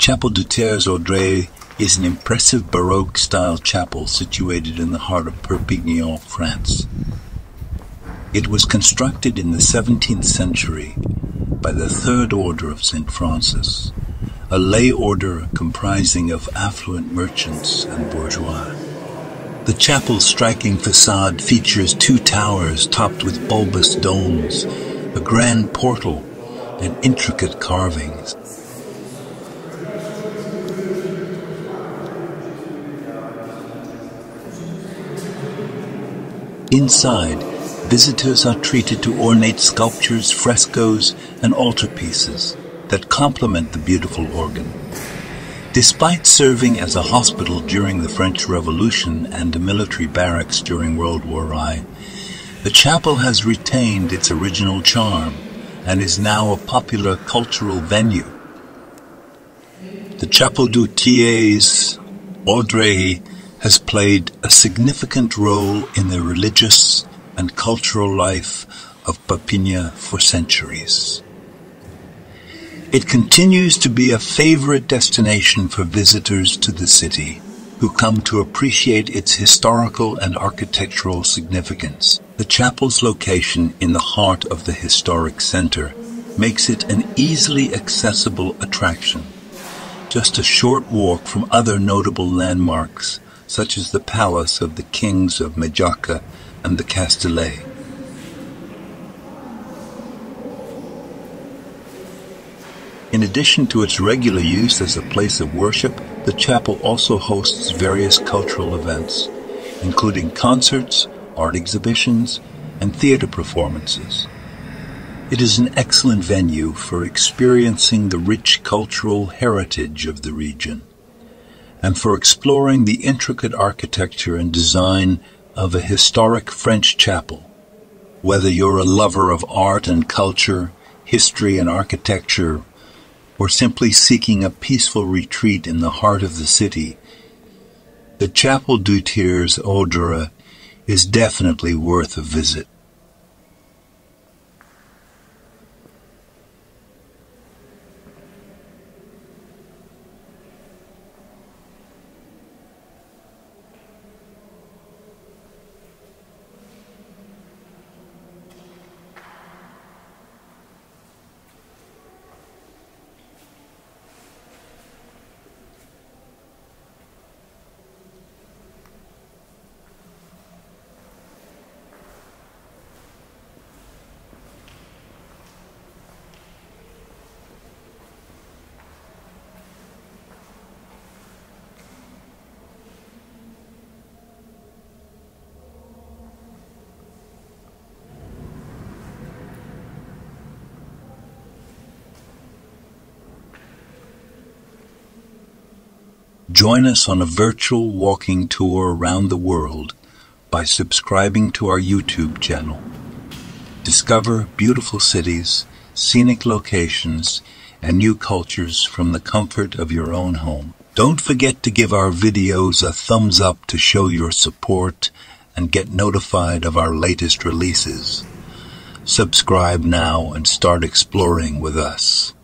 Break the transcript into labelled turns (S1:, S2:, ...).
S1: Chapel du Tiers Ordre is an impressive Baroque-style chapel situated in the heart of Perpignan, France. It was constructed in the 17th century by the Third Order of St. Francis, a lay order comprising of affluent merchants and bourgeois. The chapel's striking facade features two towers topped with bulbous domes, a grand portal, and intricate carvings. Inside, visitors are treated to ornate sculptures, frescoes, and altarpieces that complement the beautiful organ. Despite serving as a hospital during the French Revolution and a military barracks during World War I, the chapel has retained its original charm and is now a popular cultural venue. The Chapel du Tiers Ordre has played a significant role in the religious and cultural life of Perpignan for centuries. It continues to be a favorite destination for visitors to the city who come to appreciate its historical and architectural significance. The chapel's location in the heart of the historic center makes it an easily accessible attraction, just a short walk from other notable landmarks such as the palace of the kings of Majorca and the Castillet. In addition to its regular use as a place of worship, the chapel also hosts various cultural events, including concerts, art exhibitions, and theater performances. It is an excellent venue for experiencing the rich cultural heritage of the region and for exploring the intricate architecture and design of a historic French chapel. Whether you're a lover of art and culture, history and architecture, or simply seeking a peaceful retreat in the heart of the city, the Chapel du Tiers Ordre is definitely worth a visit. Join us on a virtual walking tour around the world by subscribing to our YouTube channel. Discover beautiful cities, scenic locations, and new cultures from the comfort of your own home. Don't forget to give our videos a thumbs up to show your support and get notified of our latest releases. Subscribe now and start exploring with us.